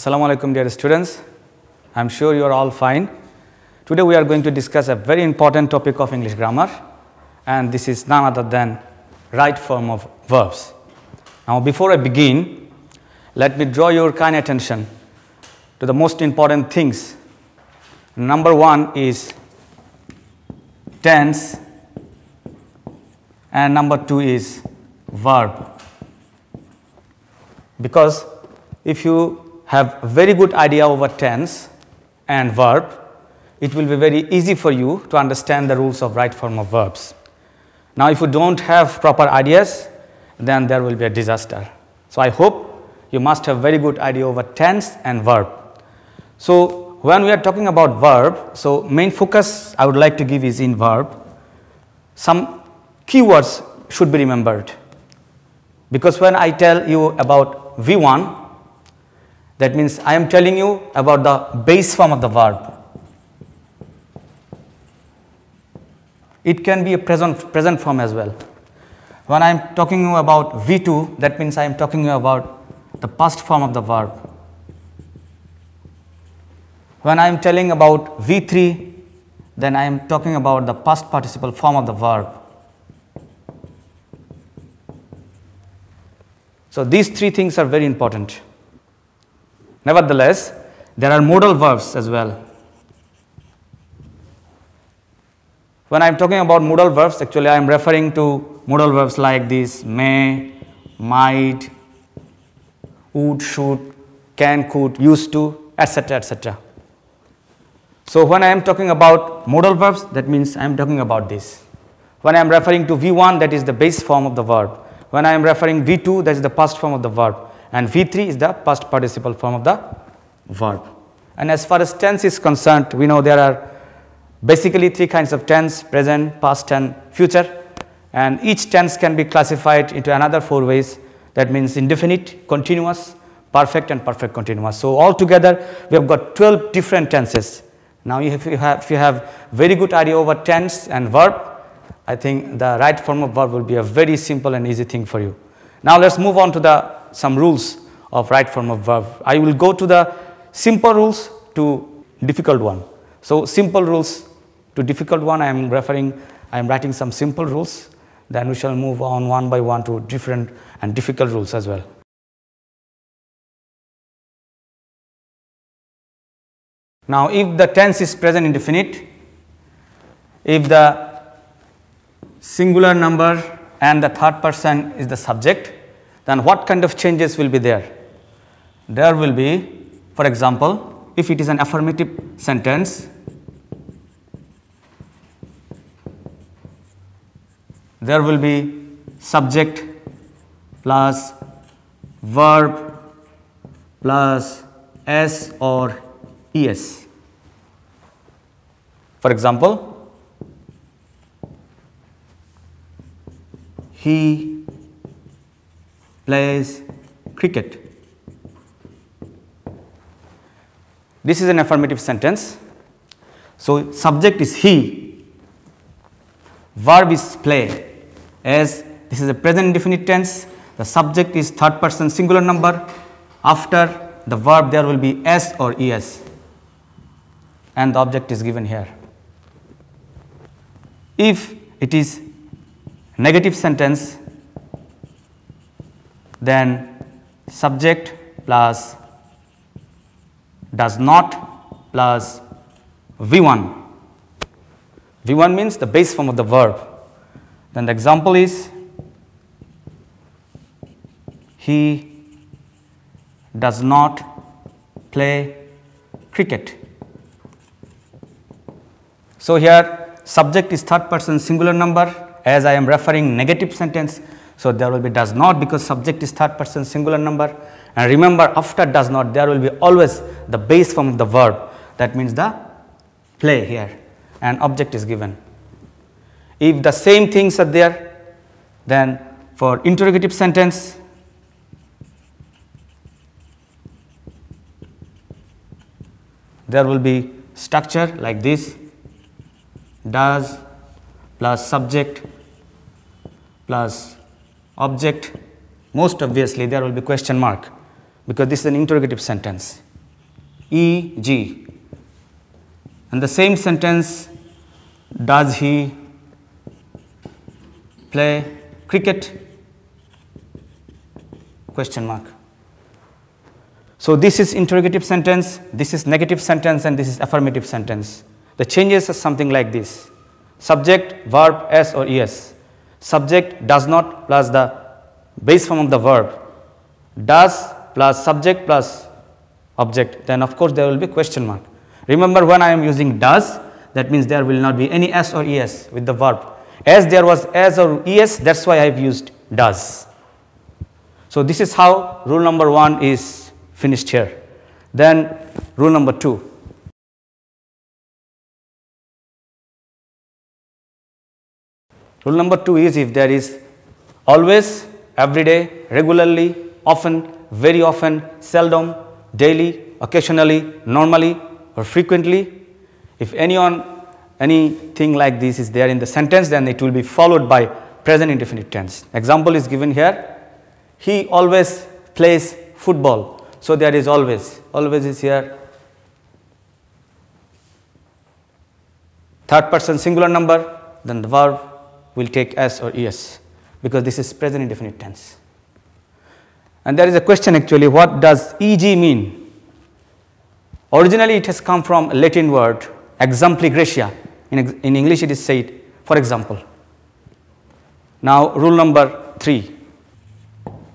Assalamu alaikum dear students. I am sure you are all fine. Today we are going to discuss a very important topic of English grammar and this is none other than right form of verbs. Now before I begin, let me draw your kind attention to the most important things. Number one is tense and number two is verb. Because if you have a very good idea over tense and verb, it will be very easy for you to understand the rules of right form of verbs. Now, if you don't have proper ideas, then there will be a disaster. So, I hope you must have very good idea over tense and verb. So, when we are talking about verb, so main focus I would like to give is in verb. Some keywords should be remembered because when I tell you about V1, that means I am telling you about the base form of the verb. It can be a present, present form as well. When I am talking you about V2, that means I am talking you about the past form of the verb. When I am telling about V3, then I am talking about the past participle form of the verb. So, these three things are very important. Nevertheless, there are modal verbs as well. When I am talking about modal verbs, actually I am referring to modal verbs like this may, might, would, should, can, could, used to, etc. etc. So, when I am talking about modal verbs, that means I am talking about this. When I am referring to V1, that is the base form of the verb. When I am referring V2, that is the past form of the verb. And V3 is the past participle form of the verb. And as far as tense is concerned, we know there are basically three kinds of tense present, past, and future. And each tense can be classified into another four ways that means indefinite, continuous, perfect, and perfect continuous. So, altogether, we have got 12 different tenses. Now, if you have, if you have very good idea over tense and verb, I think the right form of verb will be a very simple and easy thing for you. Now, let us move on to the some rules of right form of verb. I will go to the simple rules to difficult one. So, simple rules to difficult one I am referring, I am writing some simple rules, then we shall move on one by one to different and difficult rules as well. Now, if the tense is present indefinite, if the singular number and the third person is the subject, then what kind of changes will be there? There will be, for example, if it is an affirmative sentence, there will be subject plus verb plus s or es. For example, he plays cricket. This is an affirmative sentence. So, subject is he, verb is play. As this is a present indefinite tense, the subject is third person singular number. After the verb, there will be s or es, and the object is given here. If it is negative sentence, then subject plus does not plus V1. V1 means the base form of the verb. Then the example is he does not play cricket. So here subject is third person singular number as I am referring negative sentence. So, there will be does not because subject is third person singular number. And remember after does not there will be always the base form of the verb. That means the play here. And object is given. If the same things are there then for interrogative sentence there will be structure like this. Does plus subject plus object most obviously there will be question mark because this is an interrogative sentence E G. And the same sentence does he play cricket? Question mark. So this is interrogative sentence, this is negative sentence and this is affirmative sentence. The changes are something like this. Subject, verb, S or ES. Subject does not plus the base form of the verb. Does plus subject plus object. Then of course there will be question mark. Remember when I am using does, that means there will not be any S or ES with the verb. As there was S or ES, that's why I have used does. So this is how rule number 1 is finished here. Then rule number 2. Rule number 2 is if there is always, every day, regularly, often, very often, seldom, daily, occasionally, normally or frequently, if anyone anything like this is there in the sentence then it will be followed by present indefinite tense. Example is given here. He always plays football. So there is always, always is here. Third person singular number, then the verb will take S or ES because this is present indefinite tense. And there is a question actually, what does EG mean? Originally it has come from a Latin word, exempli gratia. In, in English it is said, for example. Now rule number 3.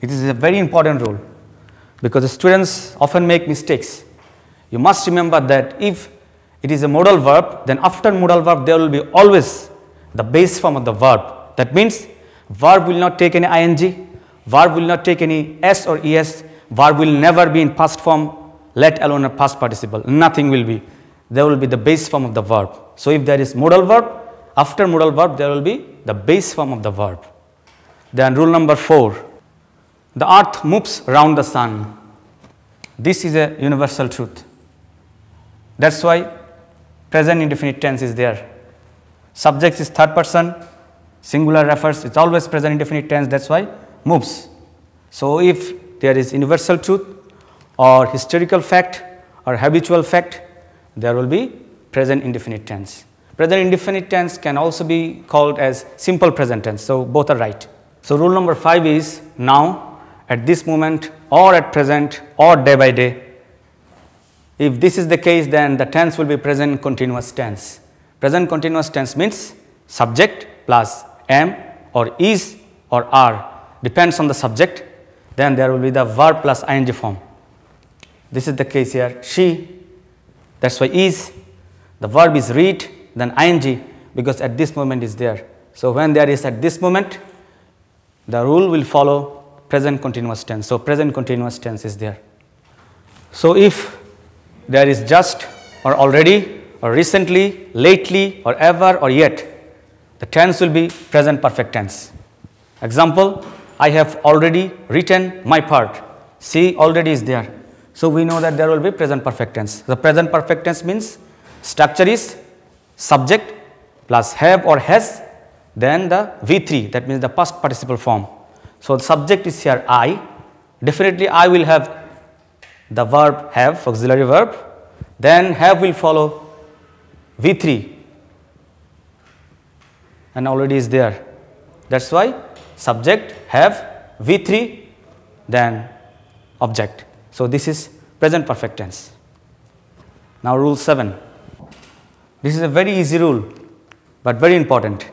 It is a very important rule because the students often make mistakes. You must remember that if it is a modal verb, then after modal verb there will be always the base form of the verb. That means verb will not take any ing, verb will not take any s or es, verb will never be in past form, let alone a past participle, nothing will be. There will be the base form of the verb. So if there is modal verb, after modal verb there will be the base form of the verb. Then rule number 4, the earth moves round the sun. This is a universal truth. That's why present indefinite tense is there. Subject is third person, singular refers, it's always present indefinite tense, that's why moves. So if there is universal truth or historical fact or habitual fact, there will be present indefinite tense. Present indefinite tense can also be called as simple present tense, so both are right. So rule number 5 is now at this moment or at present or day by day. If this is the case then the tense will be present continuous tense. Present continuous tense means subject plus am or is or are depends on the subject then there will be the verb plus ing form. This is the case here she that is why is the verb is read then ing because at this moment is there. So, when there is at this moment the rule will follow present continuous tense. So, present continuous tense is there. So, if there is just or already or recently, lately or ever or yet, the tense will be present perfect tense. Example, I have already written my part. See, already is there. So, we know that there will be present perfect tense. The present perfect tense means structure is subject plus have or has then the V3 that means the past participle form so, the subject is here I, definitely I will have the verb have, auxiliary verb, then have will follow V3 and already is there. That is why subject have V3 then object. So, this is present perfect tense. Now, rule 7. This is a very easy rule, but very important.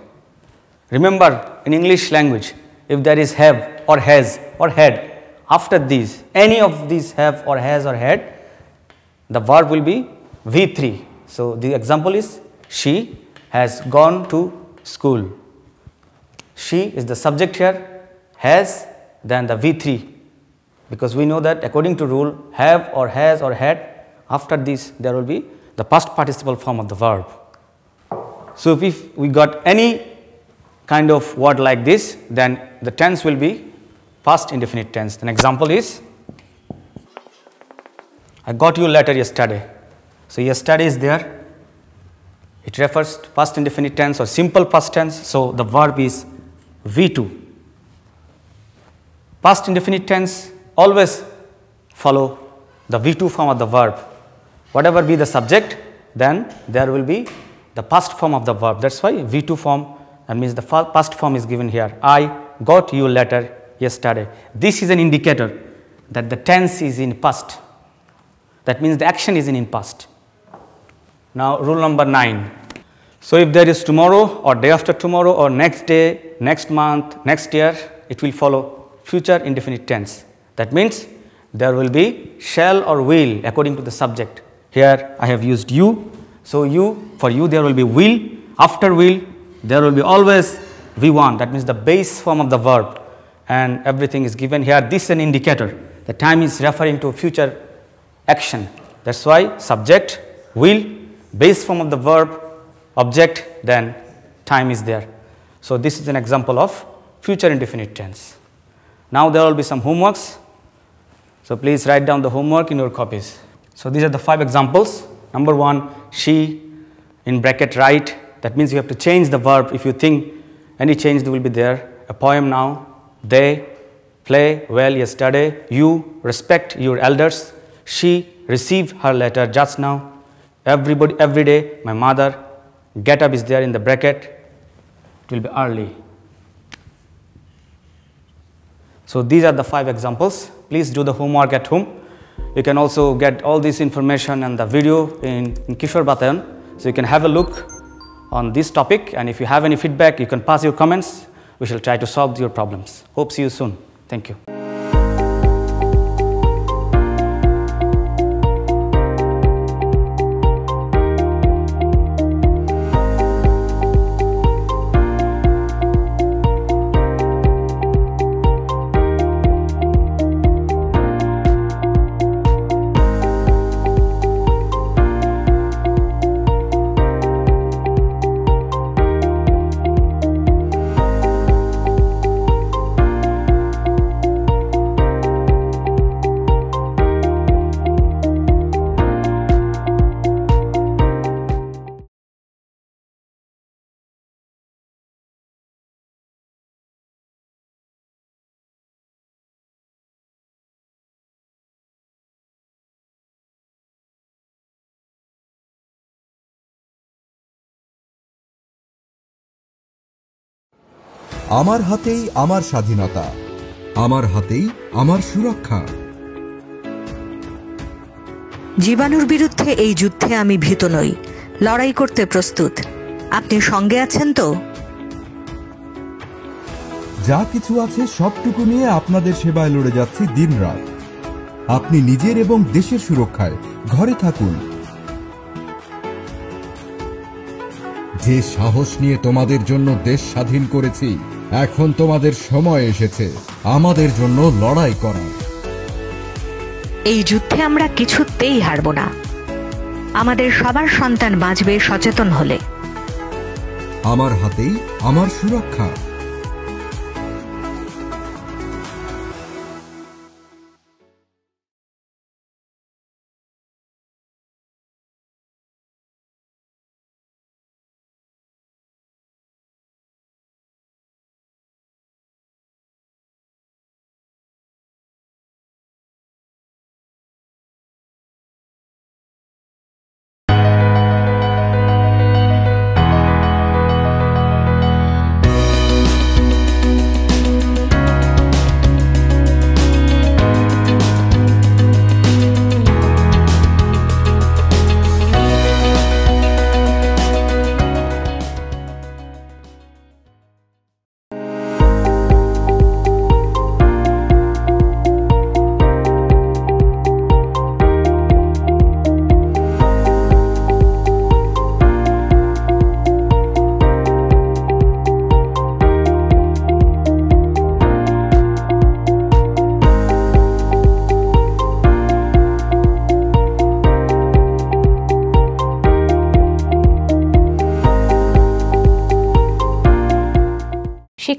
Remember in English language, if there is have or has or had after these any of these have or has or had the verb will be V3. So, the example is she has gone to school. She is the subject here has then the V3 because we know that according to rule have or has or had after this there will be the past participle form of the verb. So, if we got any kind of word like this, then the tense will be past indefinite tense. An example is, I got your letter yesterday. So, yesterday is there. It refers to past indefinite tense or simple past tense. So, the verb is V2. Past indefinite tense always follow the V2 form of the verb. whatever be the subject, then there will be the past form of the verb. That's why V2 form, that means the past form is given here. I got you letter yesterday. This is an indicator that the tense is in past. That means the action is in, in past. Now, rule number 9. So, if there is tomorrow or day after tomorrow or next day, next month, next year, it will follow future indefinite tense. That means there will be shall or will according to the subject. Here I have used you. So, you for you there will be will, after will there will be always V1 that means the base form of the verb and everything is given here. This is an indicator. The time is referring to future action. That is why subject, will, base form of the verb, object, then time is there. So, this is an example of future indefinite tense. Now, there will be some homeworks. So, please write down the homework in your copies. So, these are the five examples. Number one, she in bracket write that means you have to change the verb if you think any change will be there. A poem now, they play well yesterday, you respect your elders, she received her letter just now, everybody every day, my mother, get up is there in the bracket, it will be early. So these are the five examples. Please do the homework at home. You can also get all this information and the video in, in Kishore Batayan. So you can have a look on this topic and if you have any feedback, you can pass your comments. We shall try to solve your problems. Hope see you soon. Thank you. আমার হাতেই আমার স্বাধীনতা আমার হাতেই আমার সুরক্ষা। জীবাণুর বিরুদ্ধে এই যুদ্ধে আমি ভীত নই লড়াই করতে প্রস্তুত। আপনি সঙ্গে আছেন তো? যা কিছু আছে সবটুকু নিয়ে আপনাদের সেবায় লড়ে যাচ্ছি দিনরাত। আপনি নিজের এবং দেশের সুরক্ষায় ঘরে থাকুন। যে সাহস নিয়ে তোমাদের জন্য দেশ স্বাধীন করেছি এখন তোমাদের সময় এসেছে। আমাদের জন্য লড়াই করার এই যুদ্ধে আমরা কিছুতেই হারব না। আমাদের সবার সন্তান বাঁচবে সচেতন হলে। আমার হাতেই আমার সুরক্ষা।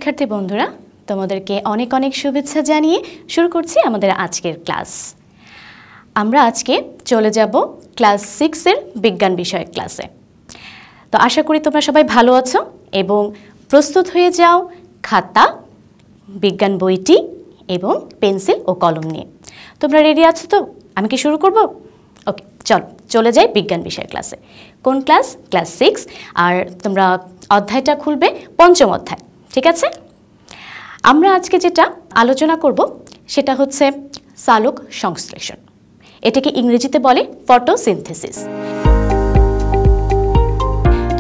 শিক্ষার্থী বন্ধুরা, তোমাদেরকে অনেক অনেক শুভেচ্ছা জানিয়ে শুরু করছি আমাদের আজকের ক্লাস। আমরা আজকে চলে যাব ক্লাস সিক্সের বিজ্ঞান বিষয়ক ক্লাসে। তো আশা করি তোমরা সবাই ভালো আছো এবং প্রস্তুত হয়ে যাও খাতা, বিজ্ঞান বইটি এবং পেন্সিল ও কলম নিয়ে। তোমরা রেডি আছো তো? আমি কি শুরু করব? ওকে চল, চলে যাই বিজ্ঞান বিষয় ক্লাসে। কোন ক্লাস? Class six. আর তোমরা অধ্যায়টা খুলবে পঞ্চম অধ্যায়। ঠিক আছে? আমরা আজকে যেটা আলোচনা করব সেটা হচ্ছে সালোক সংশ্লেষণ। এটাকে ইংরেজিতে বলে ফটোসিনথেসিস।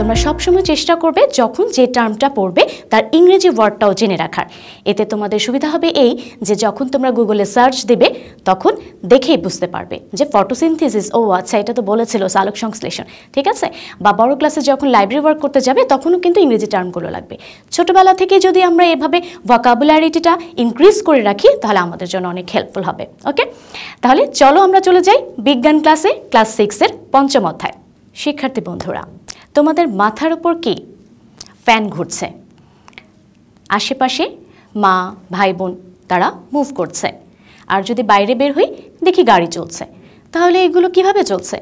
তোমরা সবসময় চেষ্টা করবে যখন যে টার্মটা পড়বে তার ইংরেজি ওয়ার্ডটাও জেনে রাখার। এতে তোমাদের সুবিধা হবে এই যে যখন তোমরা গুগলে সার্চ দেবে, তখন দেখেই বুঝতে পারবে যে ফটোসিনথেসিস ও আচ্ছা এটা তো বলেছিল সালোক সংশ্লেষণ, ঠিক আছে? বা বড় ক্লাসে যখন লাইব্রেরি ওয়ার্ক করতে যাবে, তখনও কিন্তু ইংরেজি টার্মগুলো লাগবে। ছোটবেলা থেকে যদি আমরা এভাবে ভকাবুলারিটিটা ইনক্রিজ করে রাখি, তাহলে আমাদের জন্য অনেক হেল্পফুল হবে ওকে তাহলে চলো আমরা চলে যাই বিজ্ঞান ক্লাসে ক্লাস সিক্সের পঞ্চম অধ্যায়। শিক্ষার্থী বন্ধুরা তোমাদের মাথার উপর কি ফ্যান ঘুরছে? আশেপাশে মা, ভাই, বোন তারা মুভ করছে। আর যদি বাইরে বের হই, দেখি গাড়ি চলছে। তাহলে এগুলো কীভাবে চলছে?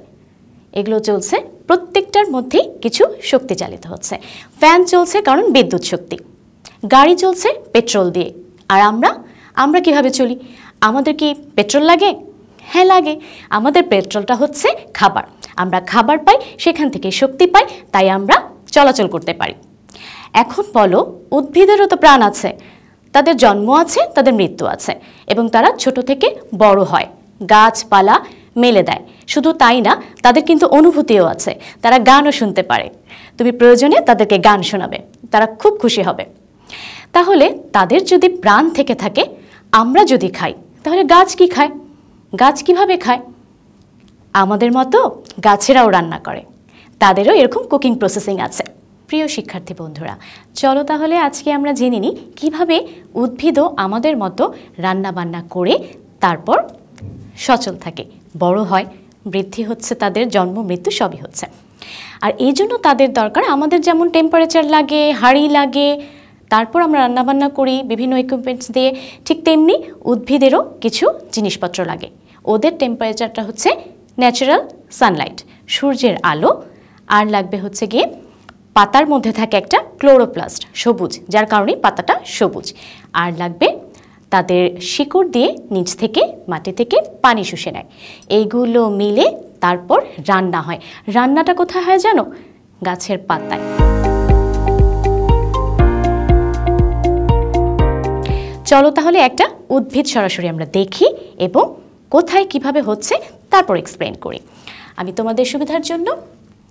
এগুলো চলছে, প্রত্যেকটার মধ্যেই কিছু শক্তি চালিত হচ্ছে। ফ্যান চলছে কারণ বিদ্যুৎ শক্তি। গাড়ি চলছে পেট্রোল দিয়ে। আর আমরা আমরা কীভাবে চলি? আমাদের কি পেট্রোল লাগে? হ্যাঁ লাগে। আমাদের পেট্রোলটা হচ্ছে খাবার। আমরা খাবার পাই, সেখান থেকে শক্তি পাই, তাই আমরা চলাচল করতে পারি। এখন বলো, উদ্ভিদেরও তো প্রাণ আছে। তাদের জন্ম আছে, তাদের মৃত্যু আছে, এবং তারা ছোট থেকে বড় হয়। গাছপালা মেলে দেয়। শুধু তাই না, তাদের কিন্তু অনুভূতিও আছে। তারা গানও শুনতে পারে। তুমি প্রয়োজনে তাদেরকে গান শোনাবে। তারা খুব খুশি হবে। তাহলে তাদের যদি প্রাণ থেকে থাকে, আমরা যদি খাই, তাহলে গাছ কি খায়? গাছ কীভাবে খায়? আমাদের মতো গাছেরাও রান্না করে। তাদেরও এরকম কুকিং প্রসেসিং আছে। প্রিয় শিক্ষার্থী বন্ধুরা, চলো তাহলে আজকে আমরা জেনে নিই কীভাবে উদ্ভিদও আমাদের মতো রান্না বান্না করে তারপর সচল থাকে। বড় হয়, বৃদ্ধি হচ্ছে তাদের জন্ম, মৃত্যু সবই হচ্ছে। আর এই জন্য তাদের দরকার আমাদের যেমন টেম্পারেচার লাগে, হাঁড়ি লাগে, তারপর আমরা রান্নাবান্না করি, বিভিন্ন ইকুইপমেন্টস দিয়ে। ঠিক তেমনি উদ্ভিদেরও কিছু জিনিসপত্র লাগে। ওদের টেম্পারেচারটা হচ্ছে ন্যাচারাল সানলাইট সূর্যের আলো। আর লাগবে হচ্ছে গিয়ে পাতার মধ্যে থাকে একটা ক্লোরোপ্লাস্ট সবুজ, যার কারণে পাতাটা সবুজ। আর লাগবে তাদের শিকড় দিয়ে নিচ থেকে, মাটি থেকে পানি শুষে নেয়। এইগুলো মিলে তারপর রান্না হয়। রান্নাটা কোথায় হয় জানো? গাছের পাতায়। চলো তাহলে একটা উদ্ভিদ সরাসরি আমরা দেখি এবং কোথায় কীভাবে হচ্ছে, তারপর এক্সপ্লেন করি। আমি তোমাদের সুবিধার জন্য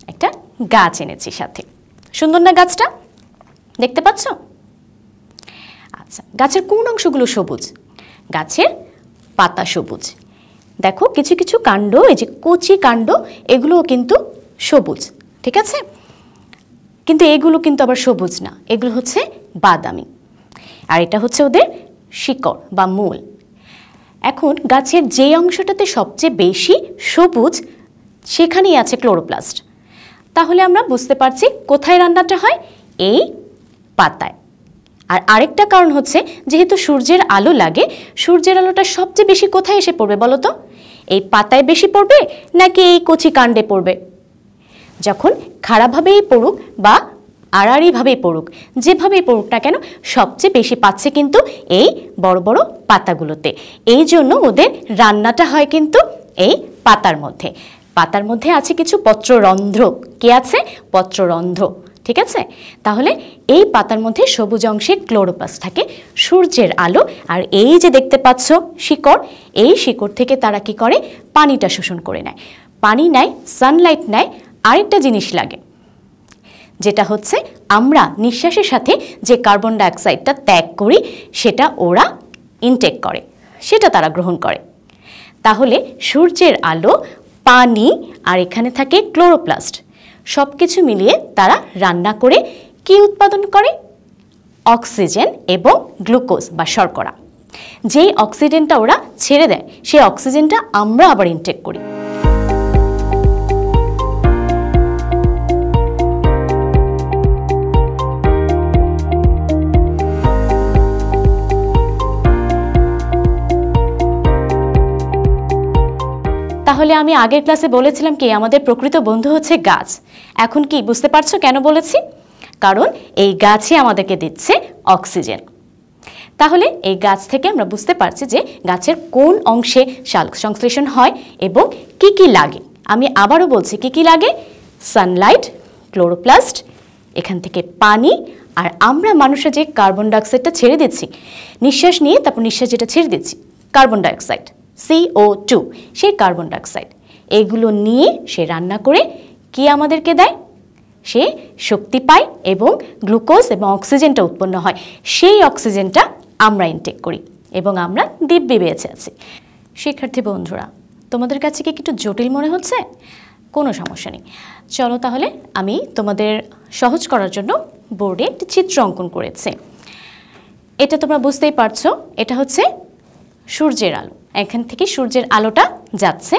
একটা গাছ এনেছি সাথে। সুন্দর না গাছটা? দেখতে পাচ্ছ? আচ্ছা গাছের কোন অংশগুলো সবুজ? গাছের পাতা সবুজ। দেখো, কিছু কিছু কাণ্ড, এই যে কচি কাণ্ড, এগুলোও কিন্তু সবুজ, ঠিক আছে? কিন্তু এগুলো কিন্তু আবার সবুজ না, এগুলো হচ্ছে বাদামি। আর এটা হচ্ছে ওদের শিকড় বা মূল। এখন গাছের যে অংশটাতে সবচেয়ে বেশি সবুজ, সেখানেই আছে ক্লোরোপ্লাস্ট। তাহলে আমরা বুঝতে পারছি কোথায় রান্নাটা হয়? এই পাতায়। আর আরেকটা কারণ হচ্ছে, যেহেতু সূর্যের আলো লাগে, সূর্যের আলোটা সবচেয়ে বেশি কোথায় এসে পড়বে বলো তো? এই পাতায় বেশি পড়বে নাকি এই কচি কাণ্ডে পড়বে? যখন খারাপভাবেই পড়ুক বা আড়াআড়িভাবেই পড়ুক। যেভাবেই পড়ুক না কেন, সবচেয়ে বেশি পাচ্ছে কিন্তু এই বড় বড় পাতাগুলোতে। এই জন্য ওদের রান্নাটা হয় কিন্তু এই পাতার মধ্যে। পাতার মধ্যে আছে কিছু পত্ররন্ধ্র। কি আছে? পত্ররন্ধ্র। ঠিক আছে? তাহলে এই পাতার মধ্যে সবুজ অংশে ক্লোরোপাস থাকে, সূর্যের আলো, আর এই যে দেখতে পাচ্ছ শিকড়, এই শিকড় থেকে তারা কি করে? পানিটা শোষণ করে নেয়। পানি নেয় সানলাইট নেয়, আরেকটা জিনিস লাগে। যেটা হচ্ছে আমরা নিঃশ্বাসের সাথে যে কার্বন ডাইঅক্সাইডটা ত্যাগ করি, সেটা ওরা ইনটেক করে, সেটা তারা গ্রহণ করে। তাহলে সূর্যের আলো, পানি আর এখানে থাকে ক্লোরোপ্লাস্ট সব কিছু মিলিয়ে তারা রান্না করে কি উৎপাদন করে? অক্সিজেন এবং গ্লুকোজ বা শর্করা। যেই অক্সিজেনটা ওরা ছেড়ে দেয়, সেই অক্সিজেনটা আমরা আবার ইনটেক করি। তাহলে আমি আগের ক্লাসে বলেছিলাম কি, আমাদের প্রকৃত বন্ধু হচ্ছে গাছ। এখন কি, বুঝতে পারছ কেন বলেছি? কারণ এই গাছই আমাদেরকে দিচ্ছে অক্সিজেন। তাহলে এই গাছ থেকে আমরা বুঝতে পারছি যে গাছের কোন অংশে সালোক সংশ্লেষণ হয় এবং কি কি লাগে। আমি আবারও বলছি কি কি লাগে? সানলাইট, ক্লোরোপ্লাস্ট, এখান থেকে পানি, আর আমরা মানুষের যে কার্বন ডাইঅক্সাইডটা ছেড়ে দিচ্ছি। নিঃশ্বাস নিয়ে তারপর নিঃশ্বাস যেটা ছেড়ে দিচ্ছি, কার্বন ডাইঅক্সাইড। সিও টু সেই কার্বন ডাইঅক্সাইড এগুলো নিয়ে সে রান্না করে কি আমাদেরকে দেয়? সে শক্তি পায় এবং গ্লুকোজ এবং অক্সিজেনটা উৎপন্ন হয়। সেই অক্সিজেনটা আমরা ইনটেক করি এবং আমরা দিব্যি বেঁচে আছি। শিক্ষার্থী বন্ধুরা, তোমাদের কাছে কি একটু জটিল মনে হচ্ছে? কোনো সমস্যা নেই। চলো তাহলে আমি তোমাদের সহজ করার জন্য বোর্ডে একটি চিত্র অঙ্কন করেছি। এটা তোমরা বুঝতেই পারছ, এটা হচ্ছে সূর্যের আলো। এখান থেকে সূর্যের আলোটা যাচ্ছে।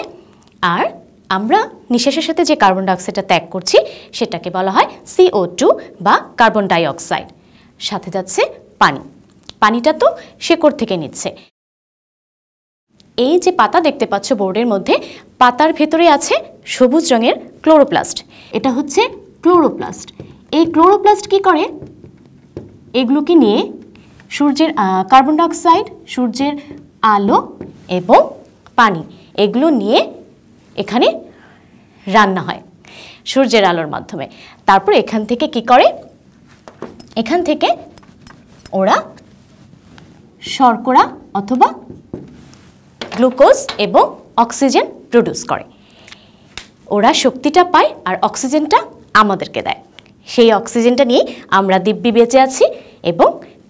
আর আমরা নিঃশ্বাসের সাথে যে কার্বন ডাইঅক্সাইডটা ত্যাগ করছি, সেটাকে বলা হয় সিও টু বা কার্বন ডাইঅক্সাইড সাথে যাচ্ছে পানি। পানিটা তো শেকড় থেকে নিচ্ছে। এই যে পাতা দেখতে পাচ্ছ বোর্ডের মধ্যে, পাতার ভেতরে আছে সবুজ রঙের ক্লোরোপ্লাস্ট। এটা হচ্ছে ক্লোরোপ্লাস্ট। এই ক্লোরোপ্লাস্ট কি করে? এগুলোকে নিয়ে সূর্যের কার্বন ডাইঅক্সাইড সূর্যের আলো এবং পানি, এগুলো নিয়ে এখানে রান্না হয় সূর্যের আলোর মাধ্যমে। তারপর এখান থেকে কি করে? এখান থেকে ওরা শর্করা অথবা গ্লুকোজ এবং অক্সিজেন প্রডিউস করে। ওরা শক্তিটা পায় আর অক্সিজেনটা আমাদেরকে দেয়। সেই অক্সিজেনটা নিয়ে আমরা দিব্যি বেঁচে আছি এবং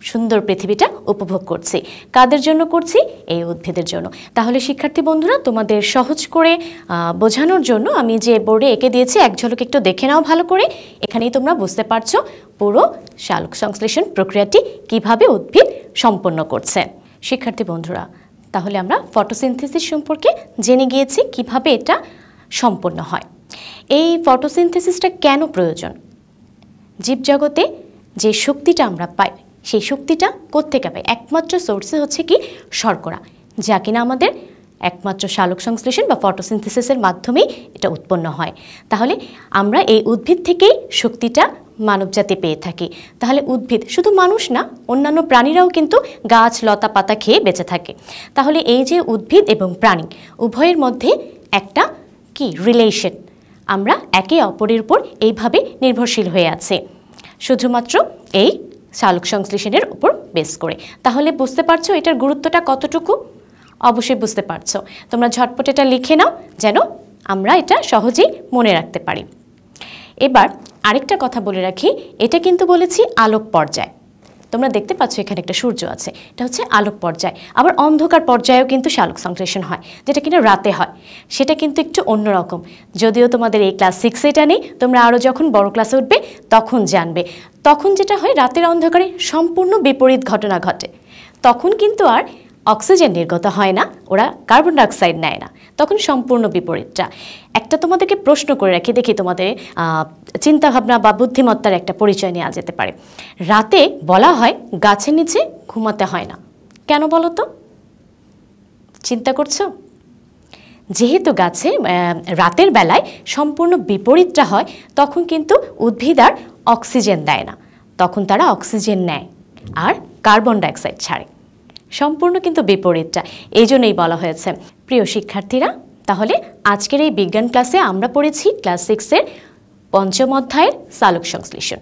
সুন্দর পৃথিবীটা উপভোগ করছি। কাদের জন্য করছি? এই উদ্ভিদের জন্য। তাহলে শিক্ষার্থী বন্ধুরা, তোমাদের সহজ করে বোঝানোর জন্য আমি যে বোর্ডে এঁকে দিয়েছি, এক ঝলক একটু দেখে নাও ভালো করে। এখানেই তোমরা বুঝতে পারছ পুরো শালক সংশ্লেষণ প্রক্রিয়াটি কীভাবে উদ্ভিদ সম্পন্ন করছে। শিক্ষার্থী বন্ধুরা, তাহলে আমরা ফটোসিনথেসিস সম্পর্কে জেনে গিয়েছি, কীভাবে এটা সম্পন্ন হয়। এই ফটোসিনথেসিসটা কেন প্রয়োজন? জীবজগতে যে শক্তিটা আমরা পাই সেই শক্তিটা কোত্থেকে পাই একমাত্র সোর্সে হচ্ছে কি? শর্করা। যা কিনা আমাদের একমাত্র শালক সংশ্লেষণ বা ফটোসিনথেসিসের মাধ্যমেই এটা উৎপন্ন হয়। তাহলে আমরা এই উদ্ভিদ থেকেই শক্তিটা মানবজাতি পেয়ে থাকি। তাহলে উদ্ভিদ শুধু মানুষ না, অন্যান্য প্রাণীরাও কিন্তু গাছ, লতা, পাতা খেয়ে বেঁচে থাকে। তাহলে এই যে উদ্ভিদ এবং প্রাণী, উভয়ের মধ্যে একটা কি? রিলেশন আমরা একে অপরের উপর এইভাবে নির্ভরশীল হয়ে আছে। শুধুমাত্র এই শালক সংশ্লেষণের উপর বেস করে। তাহলে বুঝতে পারছ এটার গুরুত্বটা কতটুকু? অবশ্যই বুঝতে পারছ। তোমরা ঝটপট এটা লিখে নাও, যেন আমরা এটা সহজেই মনে রাখতে পারি। এবার আরেকটা কথা বলে রাখি, এটা কিন্তু বলেছি আলোক পর্যায়। তোমরা দেখতে পাচ্ছ এখানে একটা সূর্য আছে। এটা হচ্ছে আলোক পর্যায়। আবার অন্ধকার পর্যায়েও কিন্তু শালক সংশ্লেষণ হয়, যেটা কিনা রাতে হয়। সেটা কিন্তু একটু অন্যরকম যদিও তোমাদের এই ক্লাস সিক্সে এটা নেই, তোমরা আরও যখন বড় ক্লাসে উঠবে, তখন জানবে। তখন যেটা হয়, রাতের অন্ধকারে সম্পূর্ণ বিপরীত ঘটনা ঘটে। তখন কিন্তু আর অক্সিজেন নির্গত হয় না, ওরা কার্বন ডাইঅক্সাইড নেয় না। তখন সম্পূর্ণ বিপরীতটা। একটা তোমাদেরকে প্রশ্ন করে রাখি, দেখি তোমাদের চিন্তাভাবনা বা বুদ্ধিমত্তার একটা পরিচয় নেওয়া যেতে পারে। রাতে বলা হয় গাছের নিচে ঘুমাতে হয় না। কেন বলো তো? চিন্তা করছ? যেহেতু গাছে রাতের বেলায় সম্পূর্ণ বিপরীতটা হয়, তখন কিন্তু উদ্ভিদ আর অক্সিজেন দেয় না। তখন তারা অক্সিজেন নেয় আর কার্বন ডাইঅক্সাইড ছাড়ে। সম্পূর্ণ কিন্তু বিপরীতটা। এই জন্যই বলা হয়েছে। প্রিয় শিক্ষার্থীরা, তাহলে আজকের এই বিজ্ঞান ক্লাসে আমরা পড়েছি ক্লাস সিক্সের পঞ্চম অধ্যায়ের সালোক সংশ্লেষণ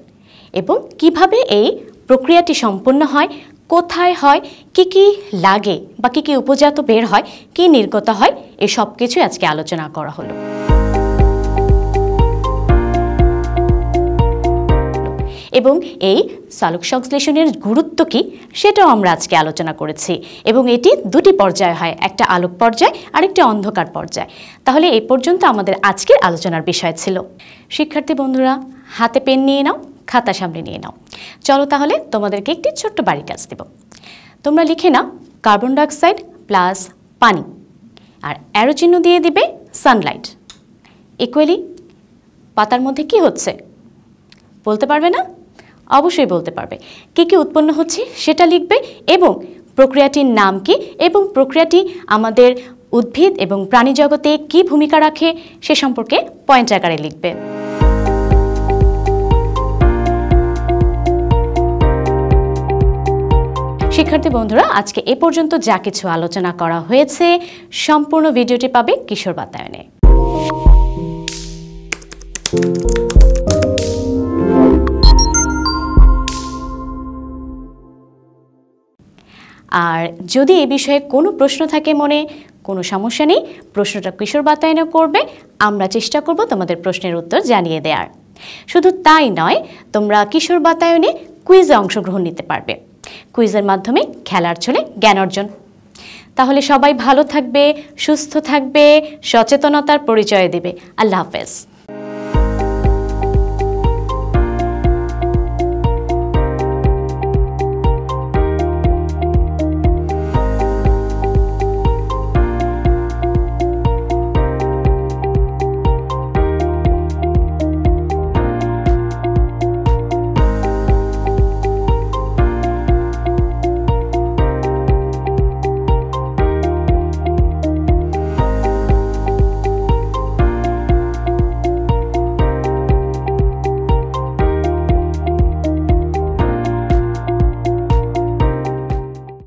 এবং কীভাবে এই প্রক্রিয়াটি সম্পন্ন হয়, কোথায় হয়, কি কি লাগে বা কী কী উপজাত বের হয়, কি নির্গত হয় এসব সব কিছুই আজকে আলোচনা করা হলো। এবং এই সালোক সংশ্লেষণের গুরুত্ব কি সেটাও আমরা আজকে আলোচনা করেছি। এবং এটি দুটি পর্যায় হয়, একটা আলোক পর্যায় আর একটা অন্ধকার পর্যায়। তাহলে এই পর্যন্ত আমাদের আজকের আলোচনার বিষয় ছিল। শিক্ষার্থী বন্ধুরা, হাতে পেন নিয়ে নাও, খাতা সামনে নিয়ে নাও। চলো তাহলে তোমাদেরকে একটি ছোট্ট বাড়ি কাজ দেব। তোমরা লিখে নাও, কার্বন ডাইঅক্সাইড প্লাস পানি। আর অ্যারো চিহ্ন দিয়ে দিবে সানলাইট। ইকুয়ালি, পাতার মধ্যে কি হচ্ছে? বলতে পারবে না? অবশ্যই বলতে পারবে। কী কী উৎপন্ন হচ্ছে সেটা লিখবে এবং প্রক্রিয়াটির নাম কি এবং প্রক্রিয়াটি আমাদের উদ্ভিদ এবং প্রাণী জগতে কী ভূমিকা রাখে সে সম্পর্কে পয়েন্ট আকারে লিখবে। শিক্ষার্থী বন্ধুরা, আজকে এ পর্যন্ত যা কিছু আলোচনা করা হয়েছে, সম্পূর্ণ ভিডিওটি পাবে কিশোর বাতায়নে। আর যদি এ বিষয়ে কোনো প্রশ্ন থাকে মনে, কোনো সমস্যা নেই, প্রশ্নটা কিশোর বাতায়নও করবে, আমরা চেষ্টা করব তোমাদের প্রশ্নের উত্তর জানিয়ে দেওয়ার শুধু তাই নয়, তোমরা কিশোর বাতায়নে কুইজে অংশগ্রহণ নিতে পারবে। কুইজের মাধ্যমে খেলার ছলে জ্ঞান অর্জন। তাহলে সবাই ভালো থাকবে, সুস্থ থাকবে, সচেতনতার পরিচয় দেবে। আল্লাহ হাফেজ।